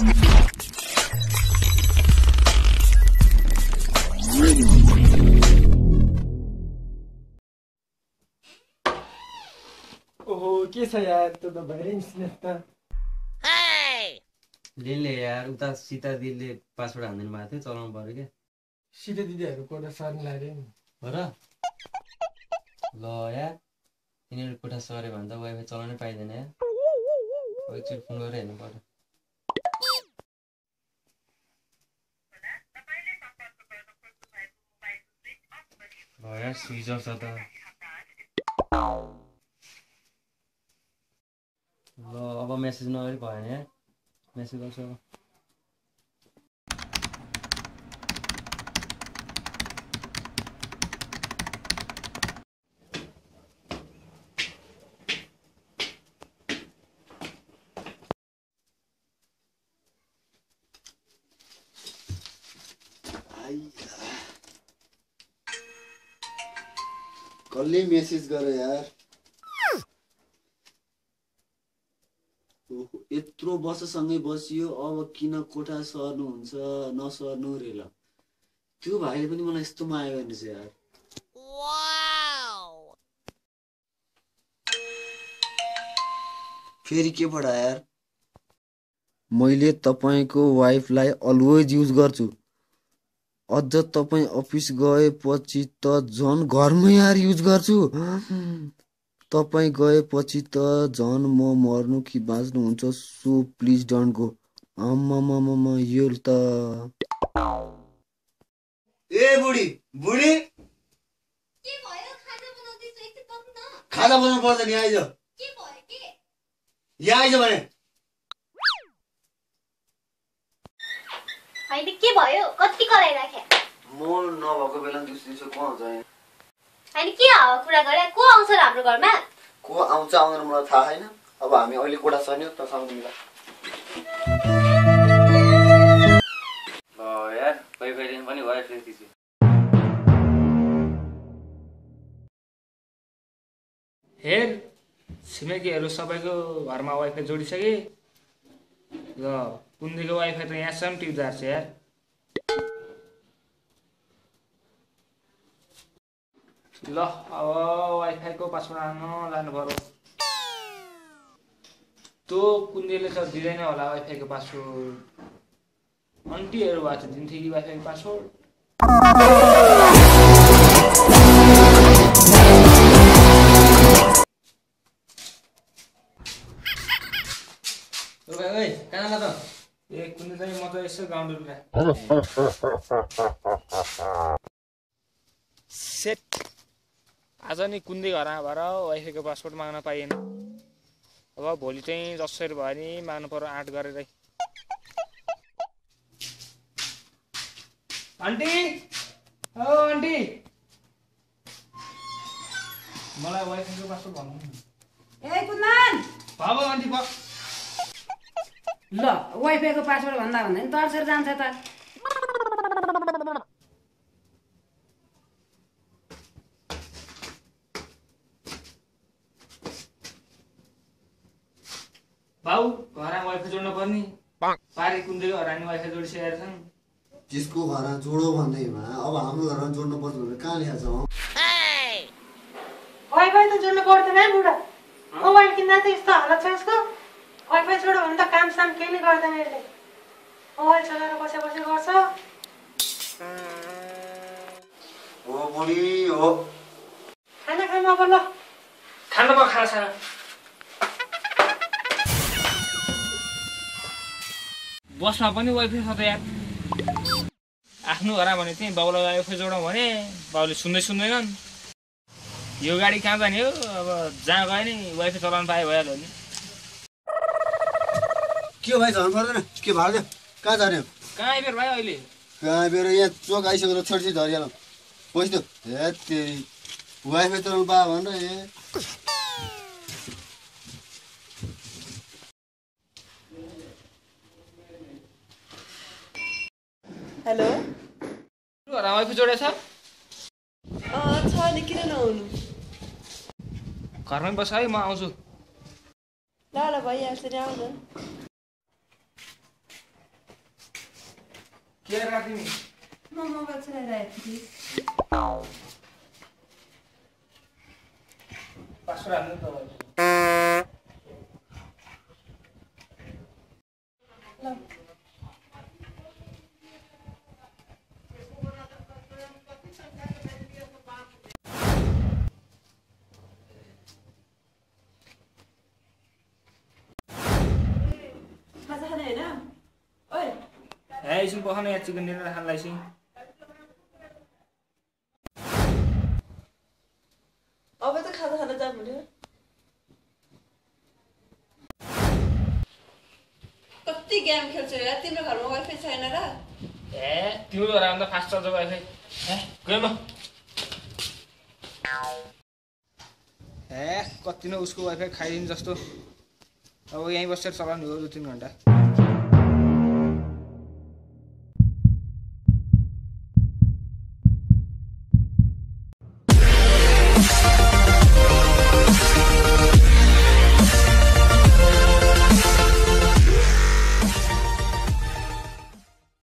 ओहो के छ यार त भइरै निस्किने त। लिनले यार उता सीता दिदीले पासवर्ड हानिदिनु भएको थियो चलाउनु पऱ्यो क्या। सिधै दिदीहरू कोठा सर्नु लाग्यो नि? हो र। ल यार तिनीहरू कोठा सर्यो भने त वाइफाई चलाउनै पाइँदैन यार। एकचोटि फोन गरेर हेर्नु पर्यो। स्विच अफ छ त ल अब मेसेज नगरी भएन मेसेज गर्छु अब कसले मेसेज गर्यो यार। यत्रो वर्षसँगै बसियो अब किन कोठा सर्नुहुन्छ नसर्नु रे ल त्यो भाइले पनि मलाई यस्तो माया गर्नेछ यार। फेरि के पढा यार? मैले तपाईँको वाइफलाई अलवेज युज गर्छु। अझ तपाईँ अफिस गएपछि त झन् घरमै आएर युज गर्छु। तपाईँ गएपछि त झन् म मर्नु कि बाँच्नुहुन्छ सो प्लिज डोन्ट गो। आम्मामामा यो त ए बुढी बुढी। के भयो? खाजा बनाउँदैछु एकछिन बस्नु न खाजा बनाउनु पर्छ नि आइज। के भयो? के? यहाँ आइज भने। होइन के भयो? कति कराइराखे म नभएको बेला दिउँसो दिउँसो को आउँछ होइन के हावा कुरा गरे को आउँछ र हाम्रो घरमा? को आउँछ आउँदैन मलाई थाहा छैन। अब हामी अहिले कोठा सर्ने त सक्दिनँ ल यार वाइफाईदेखि पनि वाइफाई दिन्छु हेर छिमेकीहरू सबैको घरमा वाइफाई जोडिसके। ल। कुन्दीको वाइफाई त यहाँसम्म टिप्दार छ यार। ल अब वाइफाईको पासवर्ड हाल्न लानु पर्यो। त्यो कुन्दीले त दिँदैन होला वाइफाईको पासवर्ड। अन्टीहरू भएको छ दिन्थ्यो कि वाइफाईको पासवर्ड? ओइ कहाँ त? ए कुन्दी चाहिँ म त यसो गाउँ डुल्दा सेट आज नि कुन्दी घरमा भएर वाइफाईको पासवर्ड माग्न पाइएन। अब भोलि चाहिँ जसरी भयो नि माग्नु पर्यो आँट गरेरै। आन्टी! ओ आन्टी! मलाई वाइफाईको पासवर्ड भन्नु नि। ए कुन्दन! भयो आन्टी भयो ल वाइफाईको पासवर्ड भन्दा भन्दा नि तर्सेर जान्छ त। भाउ घरमा वाइफाई जोड्नु पर्ने? पारी कुन्देको हरानी वाइफाई जोडिसकेका छन्। त्यसको घरमा जोडो भन्दैमा अब हाम्रो घरमा जोड्नु पर्छ भनेर कहाँ लेखाएको छ वाइफाई त जोड्नु पर्दैन है बुढा। मोबाइल किन्दा त यस्तो हालत छ यसको। वाइफाई जोड्यो भने त काम साम केही नै गर्दैन यसले। मोबाइल चलाएर बसे बसे गर्छ। हो बुढी हो। खाना खानु अब ल। खानु भयो खाना साना बसमा पनि वाइफाई छ त यार। आफ्नो घर भने चाहिँ बाउलाई वाइफाई जोडौँ भने बाउले सुन्दै सुन्दैनन्। यो गाडी कहाँ जाने हो? अब जहाँ गयो नि वाइफाई चलाउनु पाए भइहाल्यो नि। के भाइ झन् पर्दैन के भाडा दियो? कहाँ जाने हो? कहाँ आइबेर भयो अहिले? कहाँ बेर यहाँ चोक आइसकेर छोड्छु झरिहालौँ बस्नु हे तेरी वाइफाई चलाउनु पायो भनेर ए। हेलो। वाइफाई जोडेछ? अँ छ नि किन नहुनु? घरमै बस है म आउँछु। ल ल भइहाल्छ नि आउनु। के गरेर तिमी म मोबाइल चलाइरहेको थिएँ पासवर्ड हाल्नु तपाईँ खाजा खाने होइन ओइ ए एकछिन पखाउनु यहाँ चिकन डिनर खानलाई एकछिन अब त खाजा खान जानु पर्यो कति गेम खेल्छौ यार तिम्रो घरमा वाइफाई छैन र ए तिम्रो आउँदा फास्ट चल्छ वाइफाई ए गयो म ए कति नै उसको वाइफाई खाइदिनु जस्तो अब यहीँ बसेर चलाउने हो दुई तिन घन्टा